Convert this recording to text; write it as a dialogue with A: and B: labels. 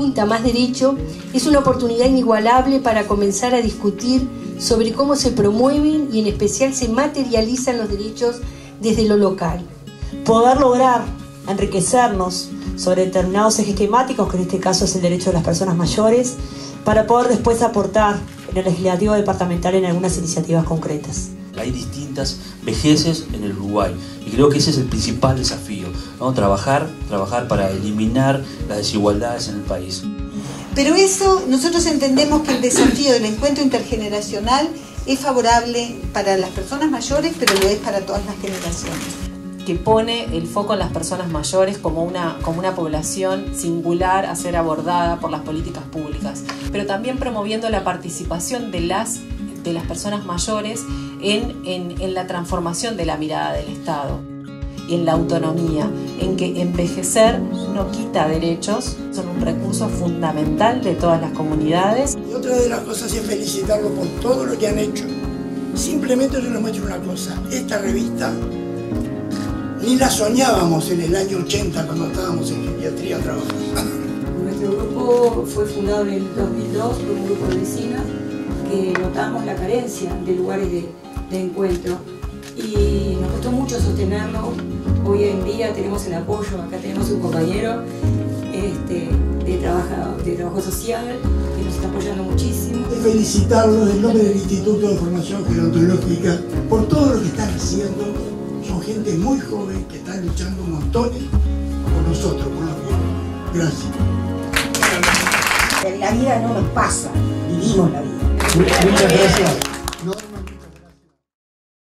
A: Junta Más Derecho es una oportunidad inigualable para comenzar a discutir sobre cómo se promueven y en especial se materializan los derechos desde lo local.
B: Poder lograr enriquecernos sobre determinados ejes temáticos, que en este caso es el derecho de las personas mayores, para poder después aportar en el legislativo departamental en algunas iniciativas concretas.
C: Hay distintas vejeces en el Uruguay y creo que ese es el principal desafío, ¿no? trabajar, trabajar para eliminar las desigualdades en el país.
D: Pero eso, nosotros entendemos que el desafío del encuentro intergeneracional es favorable para las personas mayores, pero lo es para todas las generaciones
E: que pone el foco en las personas mayores como una, como una población singular a ser abordada por las políticas públicas, pero también promoviendo la participación de las, de las personas mayores en, en, en la transformación de la mirada del Estado y en la autonomía, en que envejecer no quita derechos, son un recurso fundamental de todas las comunidades.
F: Y otra de las cosas es felicitarlo por todo lo que han hecho. Simplemente yo les muestro una cosa, esta revista ni la soñábamos en el año 80 cuando estábamos en geriatría trabajando.
G: Nuestro grupo fue fundado en el 2002 por un grupo de vecinos notamos la carencia de lugares de, de encuentro y nos costó mucho sostenerlo. Hoy en día tenemos el apoyo, acá tenemos un compañero este, de, trabajo, de trabajo social que nos está apoyando muchísimo.
F: Felicitarlos en nombre del Instituto de Formación Gerontológica por todo lo que están haciendo son gente muy joven que está luchando montones por nosotros, por los viejos. Gracias.
H: La vida no nos pasa, vivimos la vida.
F: Muchas gracias.